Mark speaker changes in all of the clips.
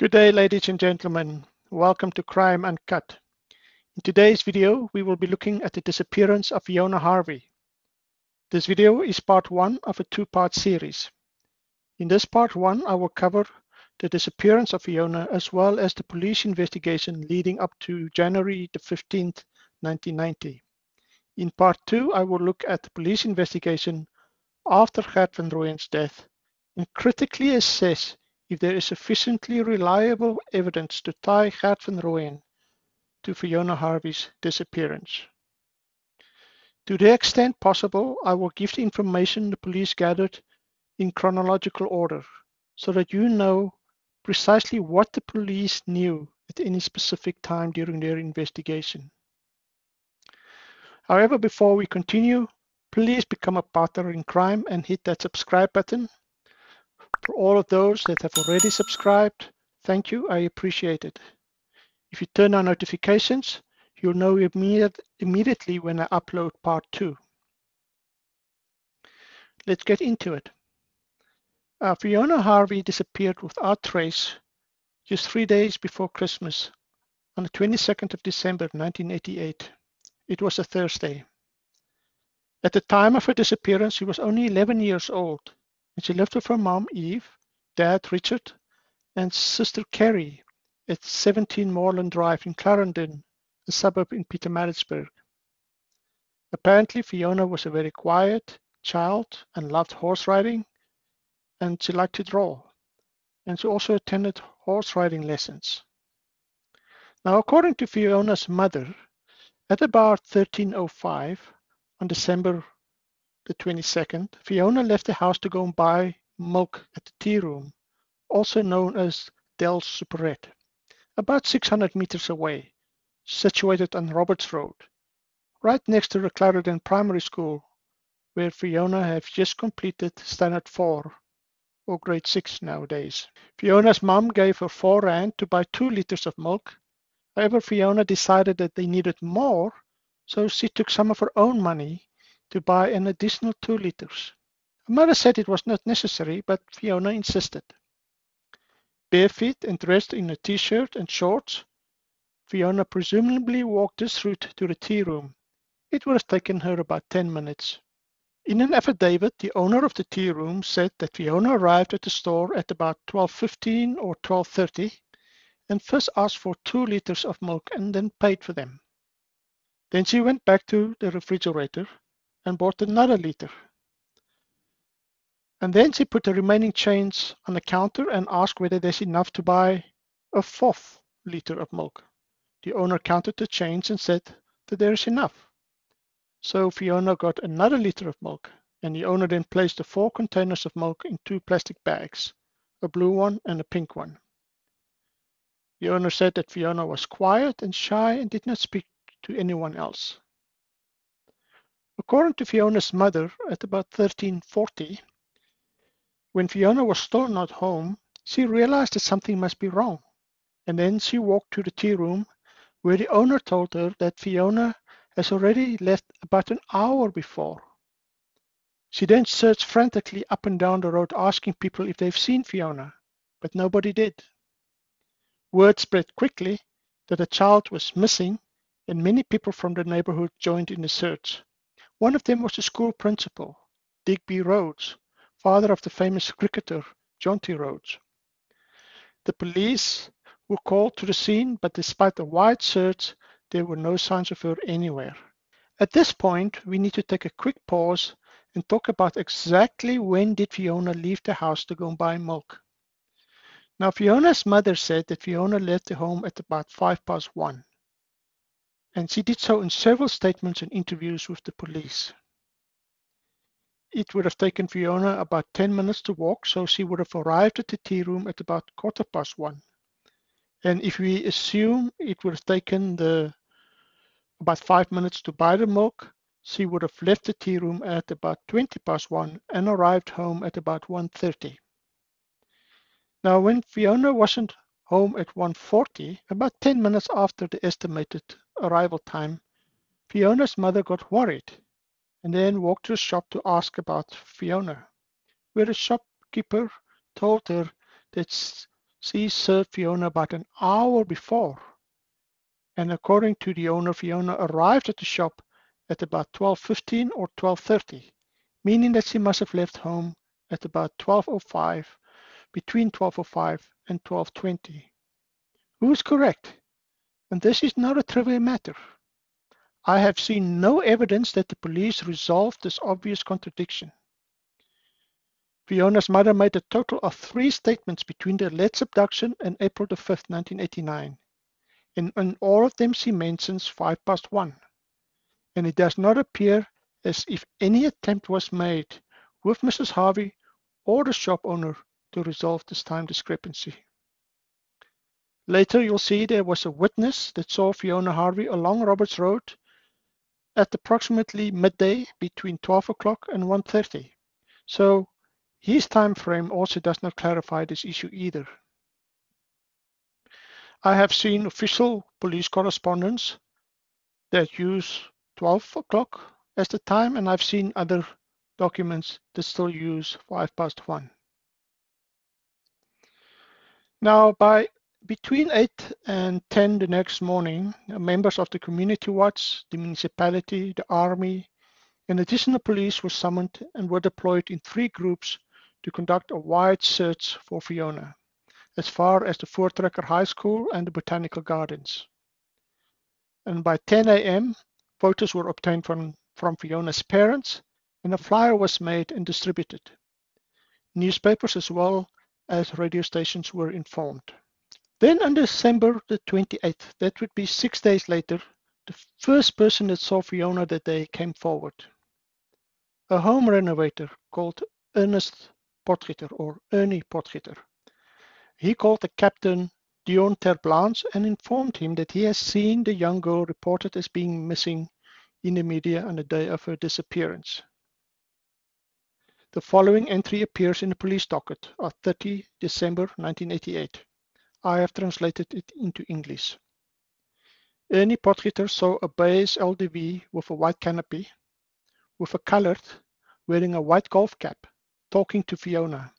Speaker 1: Good day, ladies and gentlemen. Welcome to Crime Uncut. In today's video, we will be looking at the disappearance of Fiona Harvey. This video is part one of a two-part series. In this part one, I will cover the disappearance of Fiona as well as the police investigation leading up to January the 15th, 1990. In part two, I will look at the police investigation after Gert van Rooyen's death and critically assess if there is sufficiently reliable evidence to tie Gert van Rooyen to Fiona Harvey's disappearance. To the extent possible, I will give the information the police gathered in chronological order so that you know precisely what the police knew at any specific time during their investigation. However, before we continue, please become a partner in crime and hit that subscribe button for all of those that have already subscribed, thank you, I appreciate it. If you turn on notifications, you'll know immediate, immediately when I upload part two. Let's get into it. Uh, Fiona Harvey disappeared without trace just three days before Christmas on the 22nd of December 1988. It was a Thursday. At the time of her disappearance, she was only 11 years old and she lived with her mom, Eve, dad, Richard, and sister Carrie at 17 Moreland Drive in Clarendon, a suburb in Pietermaritzburg. Apparently, Fiona was a very quiet child and loved horse riding, and she liked to draw. And she also attended horse riding lessons. Now, according to Fiona's mother, at about 1305, on December the 22nd, Fiona left the house to go and buy milk at the tea room, also known as Dell's Superette, about 600 meters away, situated on Roberts Road, right next to the Clarendon Primary School, where Fiona has just completed Standard 4 or grade 6 nowadays. Fiona's mom gave her 4 rand to buy 2 liters of milk. However, Fiona decided that they needed more, so she took some of her own money to buy an additional two liters. Her mother said it was not necessary, but Fiona insisted. Barefoot and dressed in a t-shirt and shorts, Fiona presumably walked this route to the tea room. It would have taken her about 10 minutes. In an affidavit, the owner of the tea room said that Fiona arrived at the store at about 12.15 or 12.30 and first asked for two liters of milk and then paid for them. Then she went back to the refrigerator and bought another liter. And then she put the remaining change on the counter and asked whether there's enough to buy a fourth liter of milk. The owner counted the change and said that there is enough. So Fiona got another liter of milk, and the owner then placed the four containers of milk in two plastic bags, a blue one and a pink one. The owner said that Fiona was quiet and shy and did not speak to anyone else. According to Fiona's mother, at about 1340, when Fiona was still not home, she realized that something must be wrong. And then she walked to the tea room where the owner told her that Fiona has already left about an hour before. She then searched frantically up and down the road asking people if they've seen Fiona, but nobody did. Word spread quickly that a child was missing and many people from the neighborhood joined in the search. One of them was the school principal, Digby Rhodes, father of the famous cricketer Jonty Rhodes. The police were called to the scene, but despite a wide search, there were no signs of her anywhere. At this point, we need to take a quick pause and talk about exactly when did Fiona leave the house to go and buy milk. Now, Fiona's mother said that Fiona left the home at about five past one and she did so in several statements and interviews with the police. It would have taken Fiona about 10 minutes to walk, so she would have arrived at the tea room at about quarter past one. And if we assume it would have taken the about five minutes to buy the milk, she would have left the tea room at about 20 past one and arrived home at about 1.30. Now, when Fiona wasn't home at 1.40, about 10 minutes after the estimated arrival time, Fiona's mother got worried and then walked to the shop to ask about Fiona, where the shopkeeper told her that she served Fiona about an hour before. And according to the owner, Fiona arrived at the shop at about 12.15 or 12.30, meaning that she must have left home at about 12.05, between 12.05 and 12.20. Who's correct? And this is not a trivial matter. I have seen no evidence that the police resolved this obvious contradiction. Fiona's mother made a total of three statements between the alleged abduction and April the 5th, 1989. And in all of them, she mentions five past one. And it does not appear as if any attempt was made with Mrs. Harvey or the shop owner to resolve this time discrepancy. Later, you'll see there was a witness that saw Fiona Harvey along Roberts Road at approximately midday between 12 o'clock and 1.30. So his time frame also does not clarify this issue either. I have seen official police correspondence that use 12 o'clock as the time, and I've seen other documents that still use 5 past 1. Now, by between 8 and 10 the next morning, members of the community watch, the municipality, the army, and additional police were summoned and were deployed in three groups to conduct a wide search for Fiona, as far as the Voortrekker High School and the Botanical Gardens. And by 10 a.m., photos were obtained from, from Fiona's parents, and a flyer was made and distributed. Newspapers as well as radio stations were informed. Then on December the 28th, that would be six days later, the first person that saw Fiona that day came forward. A home renovator called Ernest Potgieter or Ernie Potgieter. He called the captain Dion Terblanche and informed him that he has seen the young girl reported as being missing in the media on the day of her disappearance. The following entry appears in the police docket of 30 December 1988. I have translated it into English. Ernie Potgieter saw a beige LDV with a white canopy, with a colored, wearing a white golf cap, talking to Fiona.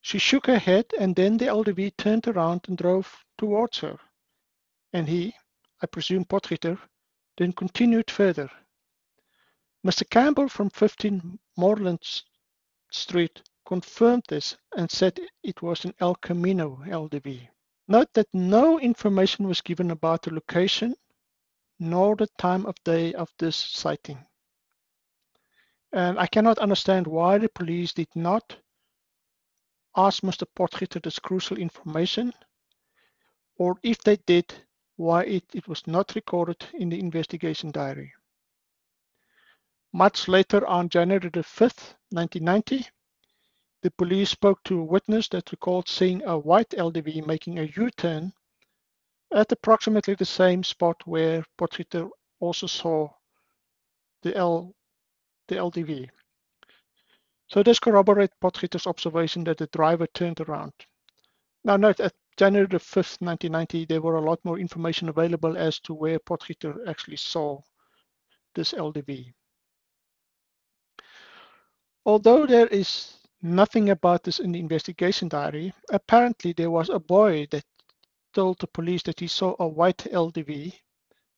Speaker 1: She shook her head and then the LDV turned around and drove towards her. And he, I presume Potgieter, then continued further. Mr. Campbell from 15 Moreland Street confirmed this and said it was an El Camino LDV. Note that no information was given about the location nor the time of day of this sighting. And I cannot understand why the police did not ask Mr. Potgieter this crucial information, or if they did, why it, it was not recorded in the investigation diary. Much later on January the 5th, 1990, the police spoke to a witness that recalled seeing a white LDV making a U-turn at approximately the same spot where Potgieter also saw the, L, the LDV. So this corroborates Potgieter's observation that the driver turned around. Now note, at January the 5th, 1990, there were a lot more information available as to where Potgieter actually saw this LDV. Although there is nothing about this in the investigation diary. Apparently, there was a boy that told the police that he saw a white LDV,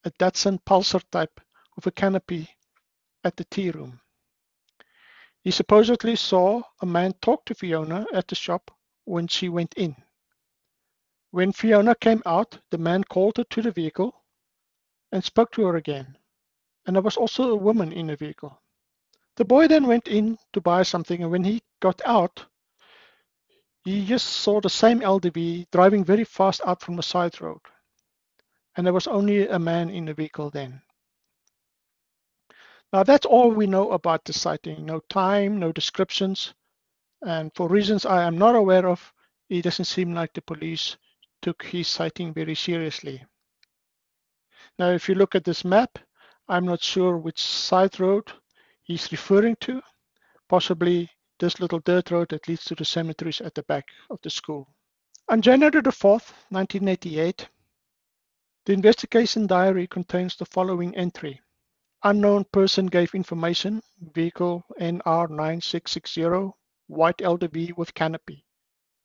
Speaker 1: a Datsun Pulsar type with a canopy at the tea room. He supposedly saw a man talk to Fiona at the shop when she went in. When Fiona came out, the man called her to the vehicle and spoke to her again. And there was also a woman in the vehicle. The boy then went in to buy something, and when he got out, he just saw the same LDV driving very fast out from the side road. And there was only a man in the vehicle then. Now that's all we know about the sighting. No time, no descriptions. And for reasons I am not aware of, it doesn't seem like the police took his sighting very seriously. Now, if you look at this map, I'm not sure which side road he's referring to, possibly this little dirt road that leads to the cemeteries at the back of the school. On January the 4th, 1988, the investigation diary contains the following entry. Unknown person gave information, vehicle NR9660, white LDV with canopy.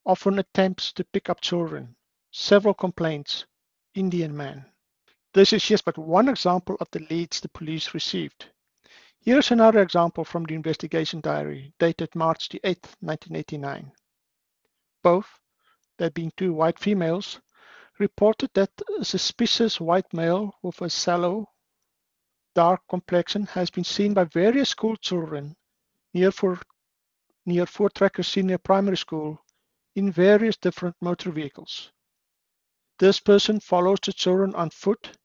Speaker 1: often attempts to pick up children, several complaints, Indian man. This is just but one example of the leads the police received. Here's another example from the investigation diary dated March the 8th, 1989. Both, there being two white females, reported that a suspicious white male with a sallow, dark complexion has been seen by various school children near, for, near Voortrekker Senior Primary School in various different motor vehicles. This person follows the children on foot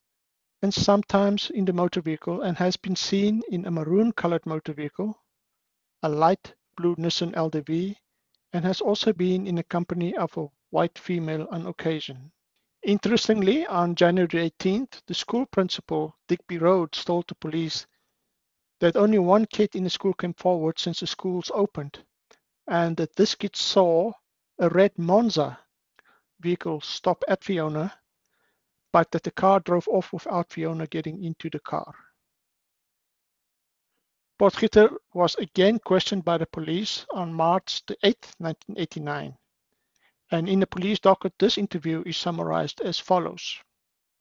Speaker 1: and sometimes in the motor vehicle and has been seen in a maroon colored motor vehicle, a light blue Nissan LDV, and has also been in the company of a white female on occasion. Interestingly, on January 18th, the school principal, Digby Rhodes, told the police that only one kid in the school came forward since the schools opened, and that this kid saw a red Monza vehicle stop at Fiona but that the car drove off without Fiona getting into the car. Potgieter was again questioned by the police on March 8, 1989. And in the police docket, this interview is summarized as follows.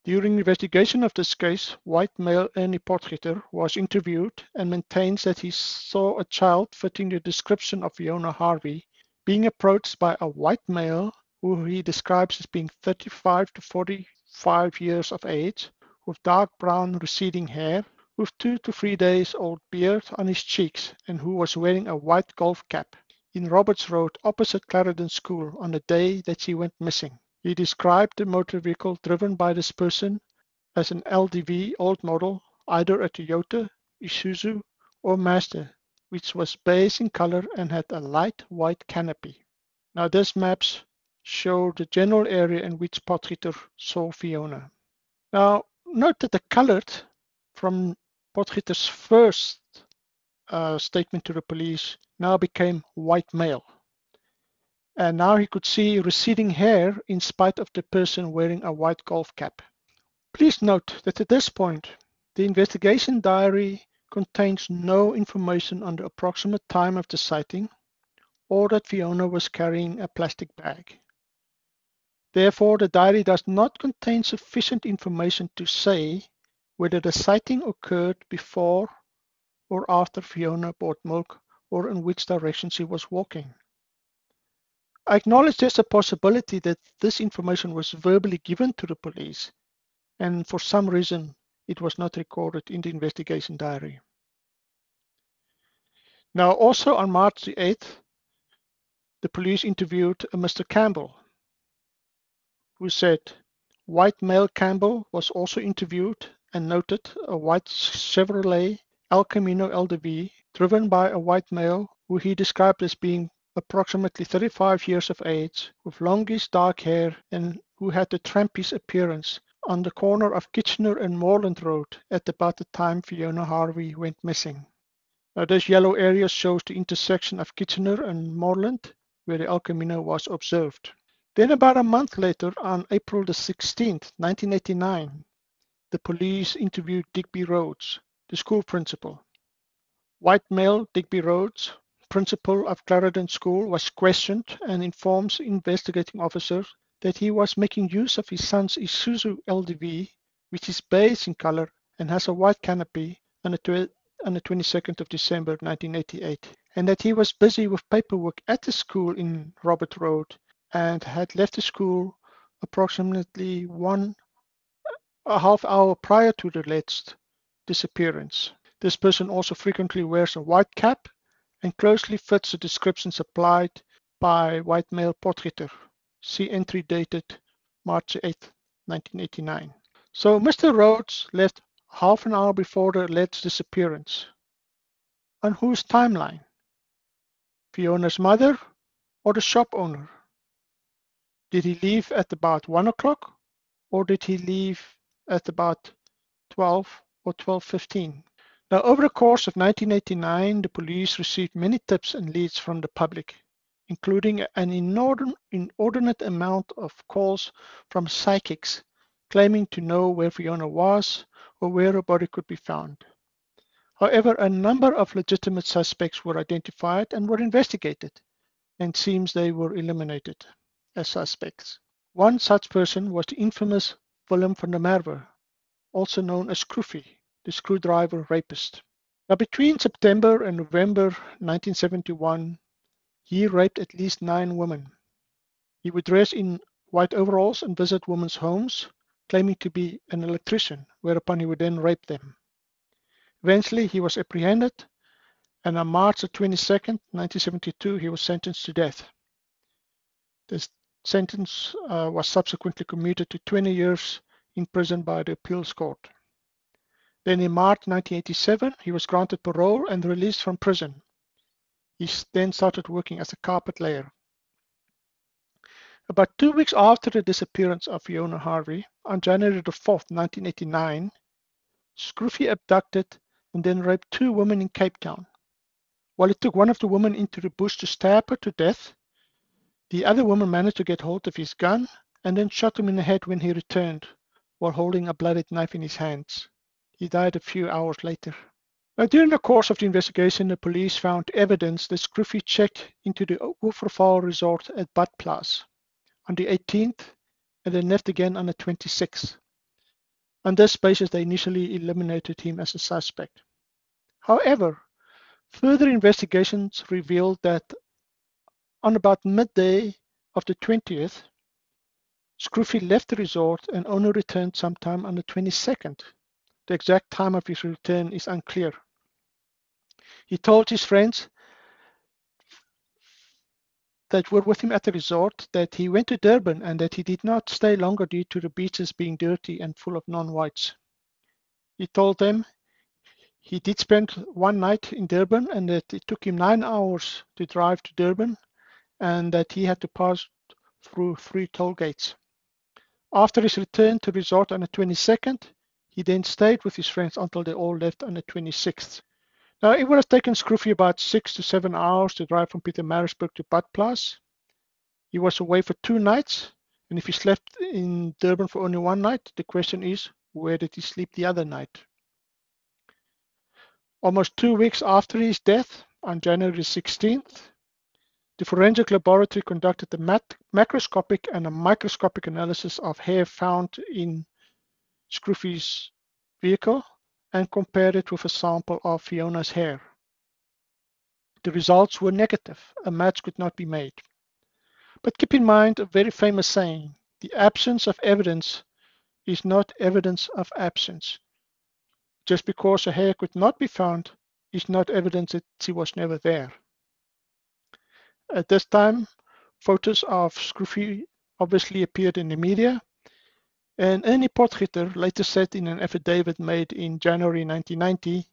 Speaker 1: During the investigation of this case, white male Ernie Potgieter was interviewed and maintains that he saw a child fitting the description of Fiona Harvey being approached by a white male who he describes as being 35 to 40 five years of age, with dark brown receding hair, with two to three days old beard on his cheeks, and who was wearing a white golf cap, in Roberts Road opposite Clarendon School on the day that she went missing. He described the motor vehicle driven by this person as an LDV old model, either a Toyota, Isuzu, or Mazda, which was beige in color and had a light white canopy. Now this maps show the general area in which Potgieter saw Fiona. Now, note that the colored from Potgieter's first uh, statement to the police now became white male. And now he could see receding hair in spite of the person wearing a white golf cap. Please note that at this point, the investigation diary contains no information on the approximate time of the sighting or that Fiona was carrying a plastic bag. Therefore, the diary does not contain sufficient information to say whether the sighting occurred before or after Fiona bought milk or in which direction she was walking. I acknowledge there's a possibility that this information was verbally given to the police and for some reason it was not recorded in the investigation diary. Now also on March the 8th, the police interviewed Mr. Campbell who said white male Campbell was also interviewed and noted a white Chevrolet El Camino LDV driven by a white male who he described as being approximately 35 years of age with longish dark hair and who had a trampish appearance on the corner of Kitchener and Moreland Road at about the time Fiona Harvey went missing. Now this yellow area shows the intersection of Kitchener and Moreland where the El Camino was observed. Then about a month later, on April the 16th, 1989, the police interviewed Digby Rhodes, the school principal. White male Digby Rhodes, principal of Clarendon School, was questioned and informs investigating officers that he was making use of his son's Isuzu LDV, which is beige in color and has a white canopy, on the, on the 22nd of December 1988, and that he was busy with paperwork at the school in Robert Road and had left the school approximately one a half hour prior to the alleged disappearance. This person also frequently wears a white cap and closely fits the description supplied by white male Potgieter. See entry dated March 8, 1989. So Mr. Rhodes left half an hour before the alleged disappearance. On whose timeline? Fiona's mother or the shop owner? Did he leave at about 1 o'clock or did he leave at about 12 or 12.15? Now, over the course of 1989, the police received many tips and leads from the public, including an inordinate amount of calls from psychics claiming to know where Fiona was or where her body could be found. However, a number of legitimate suspects were identified and were investigated, and seems they were eliminated as suspects. One such person was the infamous Willem van der Merwe, also known as Scroofy, the screwdriver rapist. Now, between September and November 1971, he raped at least nine women. He would dress in white overalls and visit women's homes, claiming to be an electrician, whereupon he would then rape them. Eventually, he was apprehended, and on March 22, 1972, he was sentenced to death. This sentence uh, was subsequently commuted to 20 years in prison by the appeals court. Then in March 1987, he was granted parole and released from prison. He then started working as a carpet layer. About two weeks after the disappearance of Fiona Harvey, on January the 4th, 1989, Scroofy abducted and then raped two women in Cape Town. While he took one of the women into the bush to stab her to death, the other woman managed to get hold of his gun and then shot him in the head when he returned, while holding a bloodied knife in his hands. He died a few hours later. Now, during the course of the investigation, the police found evidence that Scroofy checked into the Oeverval resort at Bad Badplaas on the 18th and then left again on the 26th. On this basis, they initially eliminated him as a suspect. However, further investigations revealed that on about midday of the 20th, Scroofy left the resort and only returned sometime on the 22nd. The exact time of his return is unclear. He told his friends that were with him at the resort that he went to Durban and that he did not stay longer due to the beaches being dirty and full of non-whites. He told them he did spend one night in Durban and that it took him nine hours to drive to Durban and that he had to pass through three toll gates. After his return to resort on the 22nd, he then stayed with his friends until they all left on the 26th. Now, it would have taken Scroofy about six to seven hours to drive from Peter Pietermaritzburg to Badplaas. He was away for two nights, and if he slept in Durban for only one night, the question is, where did he sleep the other night? Almost two weeks after his death, on January 16th, the forensic laboratory conducted a macroscopic and a microscopic analysis of hair found in Scroofy's vehicle and compared it with a sample of Fiona's hair. The results were negative. A match could not be made. But keep in mind a very famous saying, the absence of evidence is not evidence of absence. Just because a hair could not be found is not evidence that she was never there. At this time, photos of Scruffy obviously appeared in the media and Ernie Potgieter later said in an affidavit made in January 1990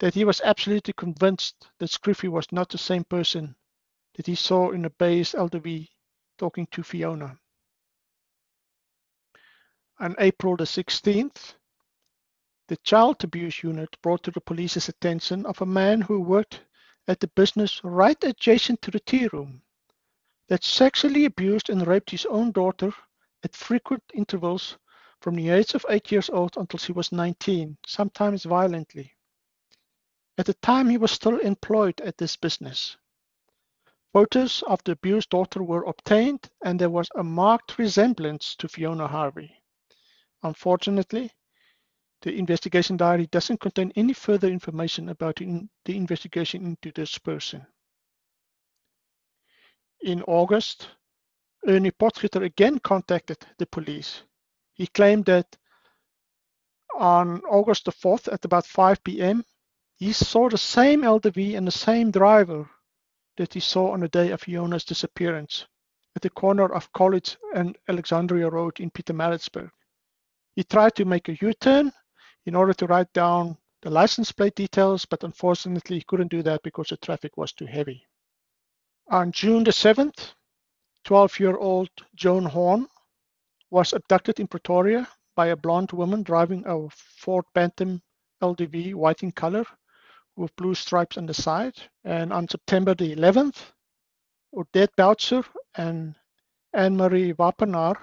Speaker 1: that he was absolutely convinced that Scruffy was not the same person that he saw in the base LDV talking to Fiona. On April the 16th, the child abuse unit brought to the police's attention of a man who worked at the business right adjacent to the tea room that sexually abused and raped his own daughter at frequent intervals from the age of 8 years old until she was 19, sometimes violently. At the time, he was still employed at this business. Photos of the abused daughter were obtained, and there was a marked resemblance to Fiona Harvey. Unfortunately, the investigation diary doesn't contain any further information about the investigation into this person. In August, Ernie Potgieter again contacted the police. He claimed that on August the 4th at about 5 p.m., he saw the same LDV and the same driver that he saw on the day of Fiona's disappearance at the corner of College and Alexandria Road in Pietermaritzburg. He tried to make a U-turn in order to write down the license plate details, but unfortunately he couldn't do that because the traffic was too heavy. On June the 7th, 12-year-old Joan Horn was abducted in Pretoria by a blonde woman driving a Ford Bantam LDV white in color with blue stripes on the side. And on September the 11th, Odette Boucher and Anne-Marie Wapenaar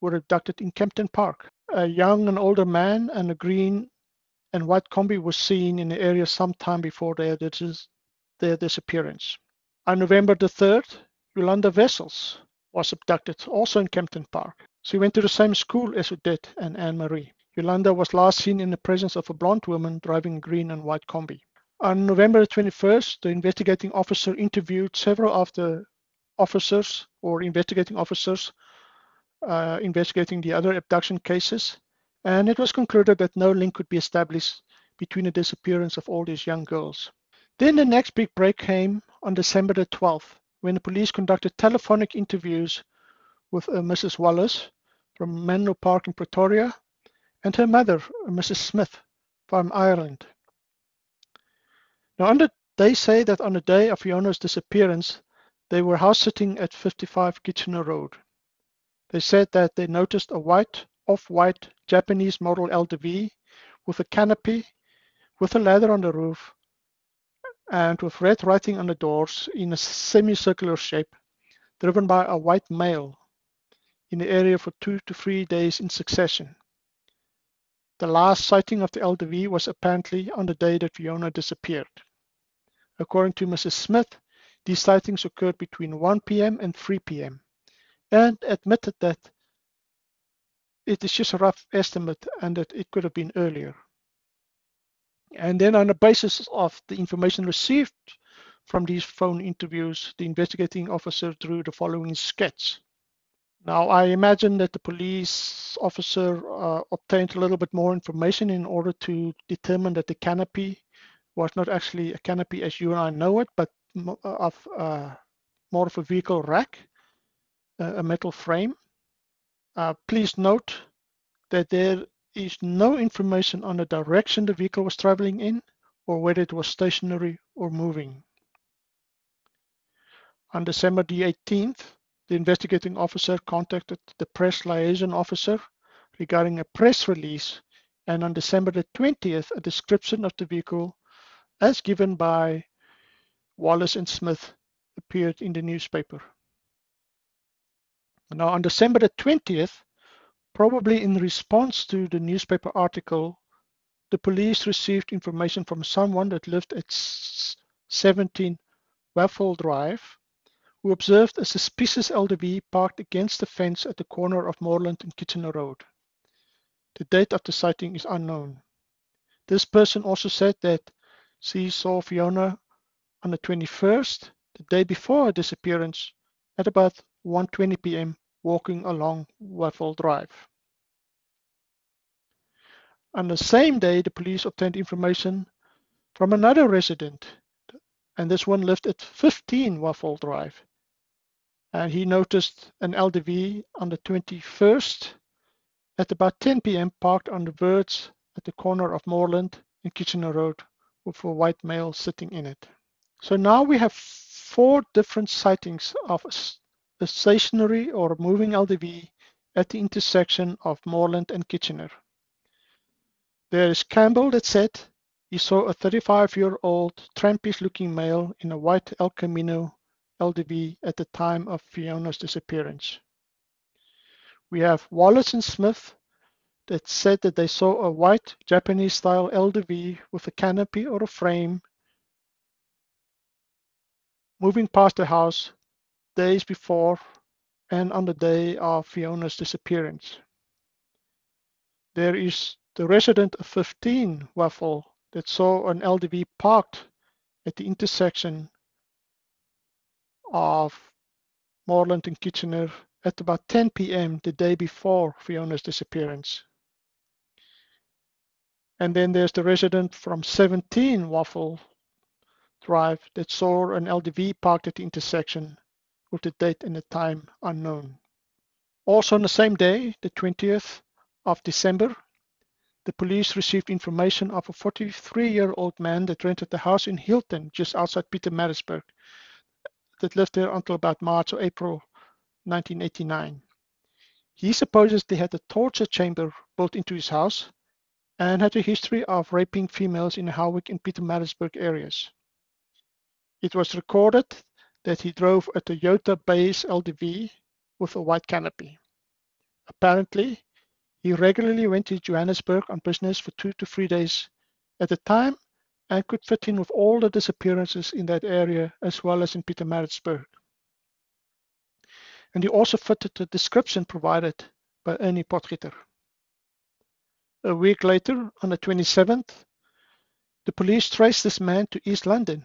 Speaker 1: were abducted in Kempton Park. A young and older man and a green and white combi was seen in the area sometime before their, their disappearance. On November the 3rd, Yolanda Wessels was abducted, also in Kempton Park. She went to the same school as Odette and Anne Marie. Yolanda was last seen in the presence of a blonde woman driving a green and white combi. On November 21st, the investigating officer interviewed several of the officers or investigating officers uh, investigating the other abduction cases, and it was concluded that no link could be established between the disappearance of all these young girls. Then the next big break came on December the 12th, when the police conducted telephonic interviews with uh, Mrs. Wallace from Menlo Park in Pretoria and her mother, Mrs. Smith, from Ireland. Now, under, they say that on the day of Fiona's disappearance, they were house sitting at 55 Kitchener Road. They said that they noticed a white, off-white Japanese model LDV with a canopy, with a ladder on the roof, and with red writing on the doors in a semicircular shape, driven by a white male in the area for two to three days in succession. The last sighting of the LDV was apparently on the day that Fiona disappeared. According to Mrs. Smith, these sightings occurred between 1 p.m. and 3 p.m. and admitted that it is just a rough estimate and that it could have been earlier. And then on the basis of the information received from these phone interviews, the investigating officer drew the following sketch. Now, I imagine that the police officer uh, obtained a little bit more information in order to determine that the canopy was not actually a canopy as you and I know it, but of uh, more of a vehicle rack, a metal frame. Uh, please note that there is no information on the direction the vehicle was traveling in or whether it was stationary or moving. On December the 18th, the investigating officer contacted the press liaison officer regarding a press release and on December the 20th, a description of the vehicle as given by Wallace and Smith appeared in the newspaper. Now on December the 20th, Probably in response to the newspaper article, the police received information from someone that lived at 17 Waffle Drive who observed a suspicious LDV parked against the fence at the corner of Moreland and Kitchener Road. The date of the sighting is unknown. This person also said that she saw Fiona on the 21st, the day before her disappearance, at about 1.20 p.m walking along Waffle Drive. On the same day, the police obtained information from another resident, and this one lived at 15 Waffle Drive. And he noticed an LDV on the 21st at about 10 p.m. parked on the verge at the corner of Moreland and Kitchener Road with a white male sitting in it. So now we have four different sightings of a stationary or moving LDV at the intersection of Moreland and Kitchener. There is Campbell that said he saw a 35-year-old trampish-looking male in a white El Camino LDV at the time of Fiona's disappearance. We have Wallace and Smith that said that they saw a white Japanese-style LDV with a canopy or a frame moving past the house days before and on the day of Fiona's disappearance. There is the resident of 15 Waffle that saw an LDV parked at the intersection of Moreland and Kitchener at about 10 p.m. the day before Fiona's disappearance. And then there's the resident from 17 Waffle Drive that saw an LDV parked at the intersection with the date and the time unknown. Also on the same day, the 20th of December, the police received information of a 43-year-old man that rented a house in Hilton, just outside Pietermaritzburg, that lived there until about March or April 1989. He supposedly had a torture chamber built into his house and had a history of raping females in the Howick and Pietermaritzburg areas. It was recorded that he drove a Toyota base LDV with a white canopy. Apparently, he regularly went to Johannesburg on business for two to three days at a time and could fit in with all the disappearances in that area as well as in Pietermaritzburg. And he also fitted the description provided by Ernie Potgieter. A week later, on the 27th, the police traced this man to East London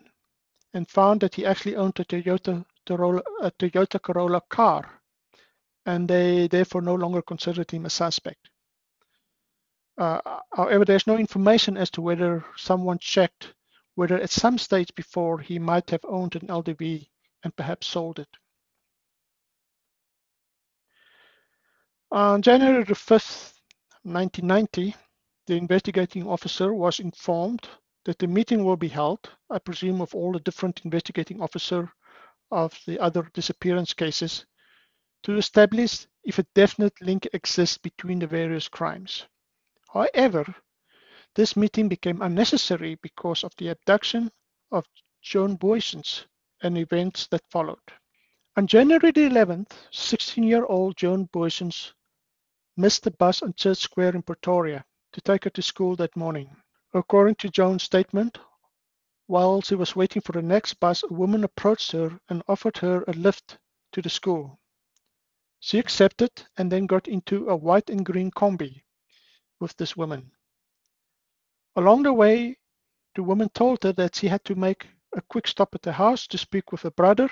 Speaker 1: and found that he actually owned a Toyota, a Toyota Corolla car, and they therefore no longer considered him a suspect. Uh, however, there's no information as to whether someone checked whether at some stage before he might have owned an LDV and perhaps sold it. On January the 5th, 1990, the investigating officer was informed that the meeting will be held, I presume of all the different investigating officer of the other disappearance cases, to establish if a definite link exists between the various crimes. However, this meeting became unnecessary because of the abduction of Joan Booysens and events that followed. On January the 11th, 16-year-old Joan Booysens missed the bus on Church Square in Pretoria to take her to school that morning. According to Joan's statement, while she was waiting for the next bus, a woman approached her and offered her a lift to the school. She accepted and then got into a white and green combi with this woman. Along the way, the woman told her that she had to make a quick stop at the house to speak with her brother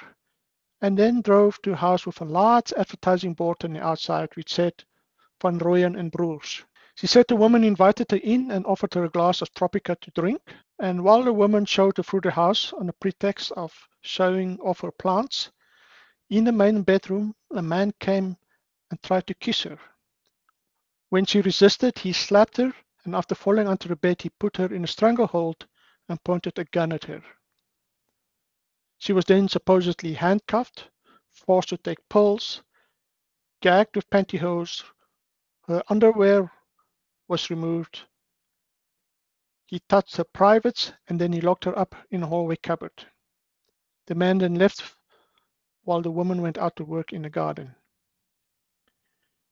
Speaker 1: and then drove to a house with a large advertising board on the outside which said Van Rooyen and Broers. She said the woman invited her in and offered her a glass of Tropica to drink. And while the woman showed her through the house on the pretext of showing off her plants, in the main bedroom, a man came and tried to kiss her. When she resisted, he slapped her, and after falling onto the bed, he put her in a stranglehold and pointed a gun at her. She was then supposedly handcuffed, forced to take pills, gagged with pantyhose, her underwear was removed. He touched her privates and then he locked her up in a hallway cupboard. The man then left while the woman went out to work in the garden.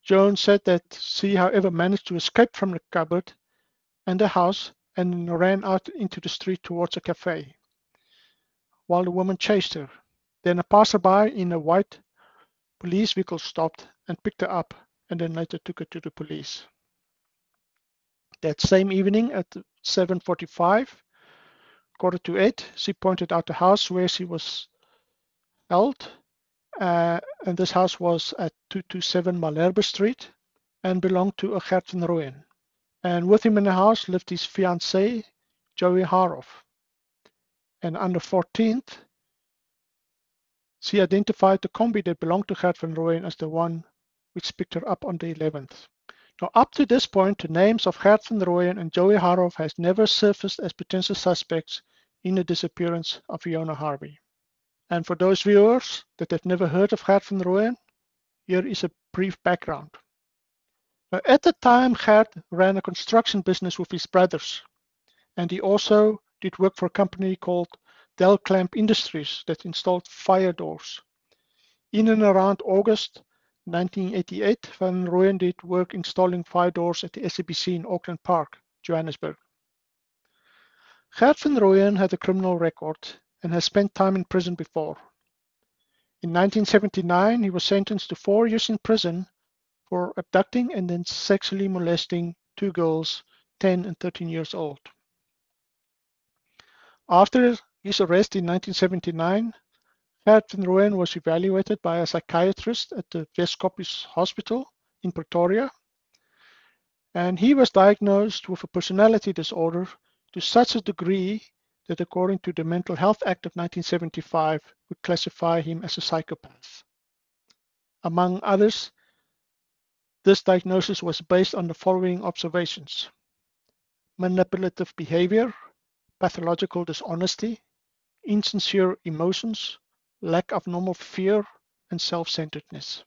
Speaker 1: Jones said that she, however, managed to escape from the cupboard and the house and ran out into the street towards a cafe, while the woman chased her. Then a passerby in a white police vehicle stopped and picked her up and then later took her to the police. That same evening at 7.45, quarter to eight, she pointed out the house where she was held uh, and this house was at 227 Malherbe Street and belonged to a Gert van Rooyen. And with him in the house lived his fiancée, Joey Haarhoff. And on the 14th, she identified the combi that belonged to Gert van Rooyen as the one which picked her up on the 11th. Now, up to this point, the names of Gert van Rooyen and Joey Haarhoff has never surfaced as potential suspects in the disappearance of Fiona Harvey. And for those viewers that have never heard of Gert van Rooyen, here is a brief background. Now, at the time, Gert ran a construction business with his brothers, and he also did work for a company called Del Clamp Industries that installed fire doors. In and around August 1988, Van Rooyen did work installing fire doors at the SABC in Auckland Park, Johannesburg. Gert van Rooyen had a criminal record and has spent time in prison before. In 1979, he was sentenced to four years in prison for abducting and then sexually molesting two girls, 10 and 13 years old. After his arrest in 1979, Van Rooyen was evaluated by a psychiatrist at the Weskoppies Hospital in Pretoria, and he was diagnosed with a personality disorder to such a degree that according to the Mental Health Act of 1975 would classify him as a psychopath. Among others, this diagnosis was based on the following observations. Manipulative behavior, pathological dishonesty, insincere emotions, lack of normal fear, and self-centeredness.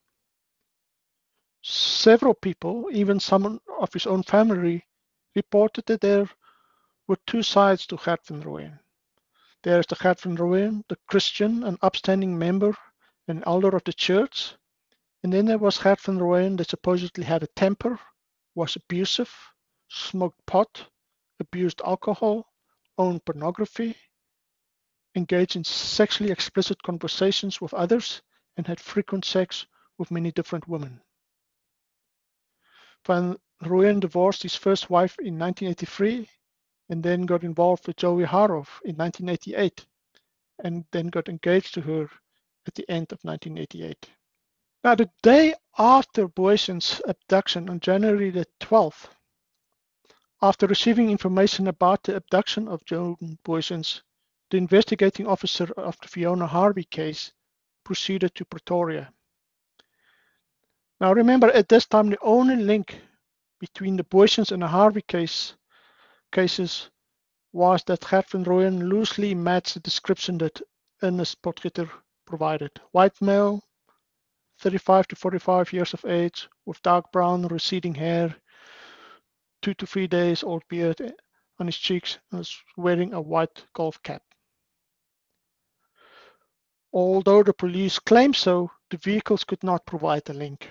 Speaker 1: Several people, even some of his own family, reported that there were two sides to Gert van Rooyen. There is the Gert van Rooyen, the Christian and upstanding member and elder of the church. And then there was Gert van Rooyen that supposedly had a temper, was abusive, smoked pot, abused alcohol, owned pornography, engaged in sexually explicit conversations with others, and had frequent sex with many different women. Van Rooyen divorced his first wife in 1983 and then got involved with Joey Haarhoff in 1988 and then got engaged to her at the end of 1988. Now, the day after Booysen's abduction on January the 12th, after receiving information about the abduction of Joan Booysens, the investigating officer of the Fiona Harvey case proceeded to Pretoria. Now remember, at this time, the only link between the Booysens and the Harvey case cases was that Gert van Rooyen loosely matched the description that Ernest Potgieter provided. White male, 35 to 45 years of age, with dark brown receding hair, two to three days old beard on his cheeks, and was wearing a white golf cap. Although the police claimed so, the vehicles could not provide a link,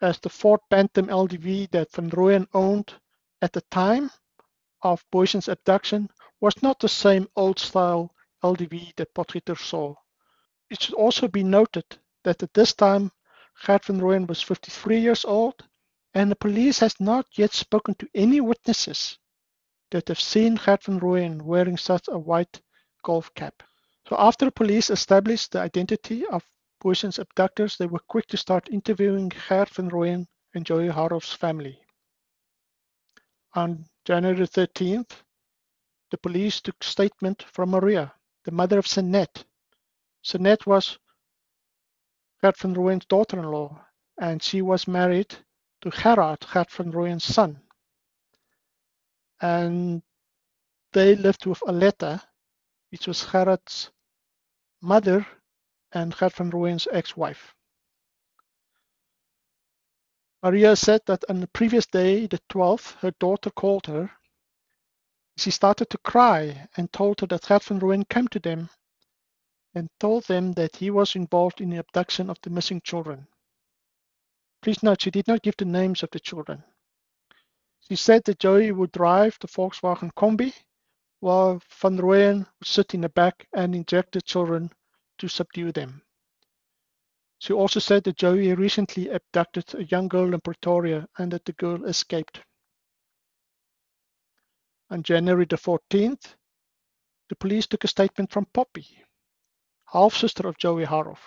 Speaker 1: as the Ford Bantam LDV that Van Rooyen owned at the time of Booysen's abduction was not the same old-style LDV that Potgieter saw. It should also be noted that at this time, Gert van Rooyen was 53 years old, and the police has not yet spoken to any witnesses that have seen Gert van Rooyen wearing such a white golf cap. So after police established the identity of Booysen's abductors, they were quick to start interviewing Gert van Rooyen and Joey Haarhoff's family. On January 13th, the police took statement from Maria, the mother of Sanette. Sanette was Gert van Rooyen's daughter-in-law, and she was married to Gerard, Gert van Rooyen's son. And they lived with Aletta, which was Gerard's mother and van Rooyen's ex-wife. Maria said that on the previous day, the 12th, her daughter called her. She started to cry and told her that Gert van Rooyen came to them and told them that he was involved in the abduction of the missing children. Please note, she did not give the names of the children. She said that Joey would drive the Volkswagen Combi while Van Rooyen would sit in the back and inject the children to subdue them. She also said that Joey recently abducted a young girl in Pretoria and that the girl escaped. On January the 14th, the police took a statement from Poppy, half-sister of Joey Haarhoff.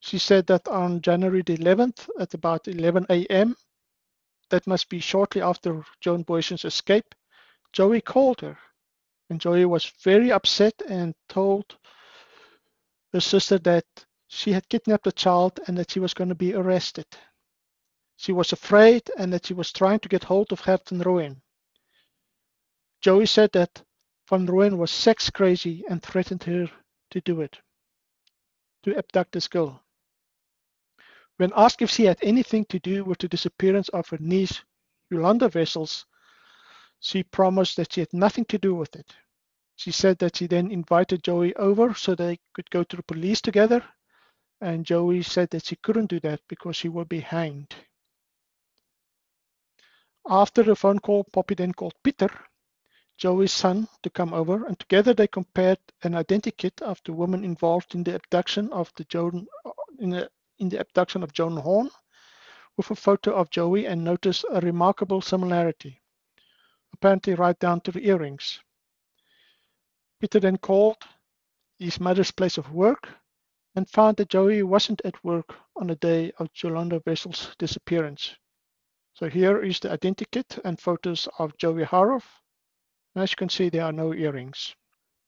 Speaker 1: She said that on January the 11th at about 11 a.m., that must be shortly after Joan Booysen's escape, Joey called her and Joey was very upset and told her sister that she had kidnapped a child and that she was going to be arrested. She was afraid and that she was trying to get hold of Gert van Rooyen. Joey said that Van Rooyen was sex crazy and threatened her to do it, to abduct this girl. When asked if she had anything to do with the disappearance of her niece, Yolanda Wessels, she promised that she had nothing to do with it. She said that she then invited Joey over so they could go to the police together. And Joey said that she couldn't do that because she would be hanged. After the phone call, Poppy then called Peter, Joey's son, to come over, and together they compared an identikit of the woman involved in the abduction of the Joan in the in the abduction of Joan Horn with a photo of Joey and noticed a remarkable similarity, apparently right down to the earrings. Peter then called his mother's place of work and found that Joey wasn't at work on the day of Yolanda Wessel's disappearance. So here is the identikit and photos of Joey Haarhoff. And as you can see, there are no earrings.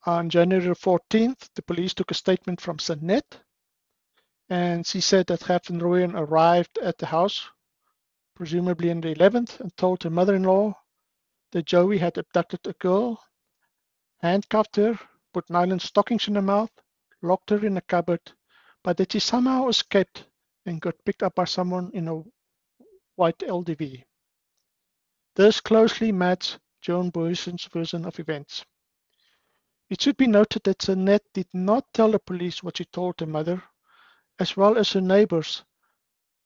Speaker 1: On January 14th, the police took a statement from Sanette, and she said that Gert van arrived at the house, presumably on the 11th, and told her mother-in-law that Joey had abducted a girl handcuffed her, put nylon stockings in her mouth, locked her in a cupboard, but that she somehow escaped and got picked up by someone in a white LDV. This closely matched Joan Booysen's version of events. It should be noted that Sanette did not tell the police what she told her mother, as well as her neighbors,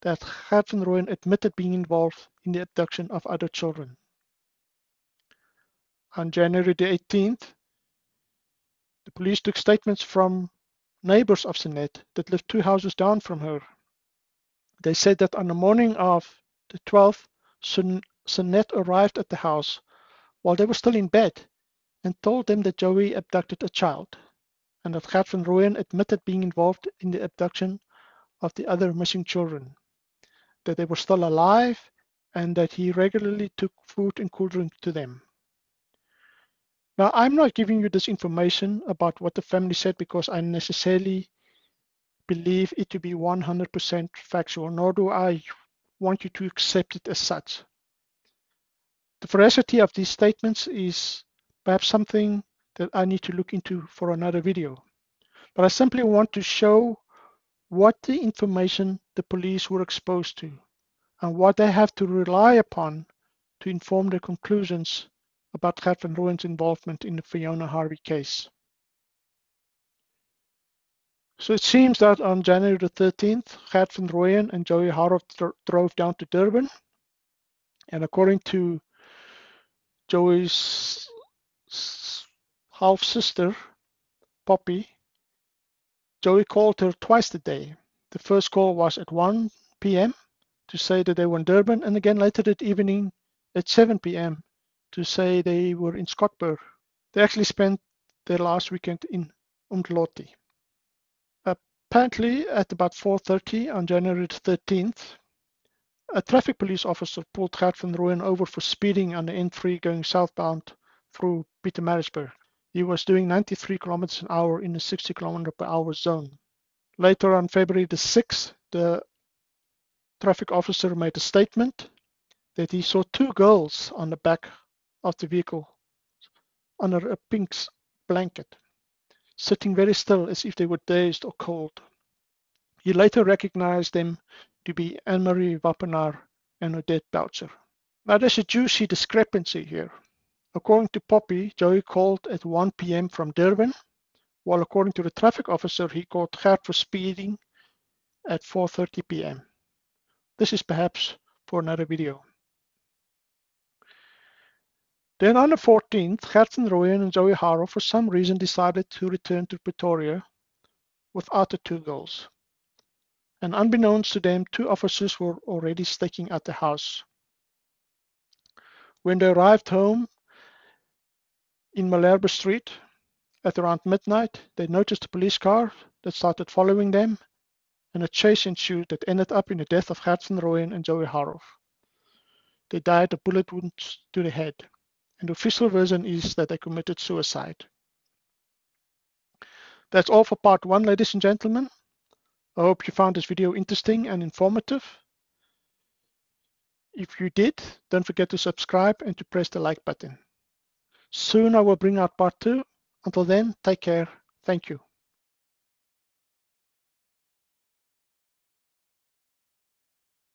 Speaker 1: that van admitted being involved in the abduction of other children. On January the 18th, the police took statements from neighbors of Sanette that lived two houses down from her. They said that on the morning of the 12th, Sanette arrived at the house while they were still in bed and told them that Joey abducted a child and that Gert van Rooyen admitted being involved in the abduction of the other missing children, that they were still alive and that he regularly took food and cool drink to them. Now, I'm not giving you this information about what the family said because I necessarily believe it to be 100% factual, nor do I want you to accept it as such. The veracity of these statements is perhaps something that I need to look into for another video. But I simply want to show what the information the police were exposed to and what they have to rely upon to inform their conclusions about Gert van Rooyen's involvement in the Fiona Harvey case. So it seems that on January the 13th, Gert van Rooyen and Joey Haarhoff drove down to Durban. And according to Joey's half sister, Poppy, Joey called her twice a day. The first call was at 1 p.m. to say that they were in Durban, and again later that evening at 7 p.m to say they were in Scottburgh. They actually spent their last weekend in Umdloti. Apparently, at about 4.30 on January 13th, a traffic police officer pulled Gert van Rooyen over for speeding on the N3 going southbound through Pietermaritzburg. He was doing 93 kilometers an hour in a 60 kilometer per hour zone. Later on February the 6th, the traffic officer made a statement that he saw two girls on the back of the vehicle under a pink blanket, sitting very still as if they were dazed or cold. He later recognized them to be Anne-Marie Wapenaar and Odette Boucher. Now there's a juicy discrepancy here. According to Poppy, Joey called at 1 p.m. from Durban, while according to the traffic officer, he called Gert for speeding at 4.30 p.m. This is perhaps for another video. Then on the 14th, Gert van Rooyen and Joey Haro for some reason decided to return to Pretoria without the two girls. And unbeknownst to them, two officers were already staking at the house. When they arrived home in Malherbe Street at around midnight, they noticed a police car that started following them and a chase ensued that ended up in the death of van and Joey Haarhoff. They died of bullet wounds to the head and the official version is that they committed suicide. That's all for part one, ladies and gentlemen. I hope you found this video interesting and informative. If you did, don't forget to subscribe and to press the like button. Soon I will bring out part two. Until then, take care. Thank you.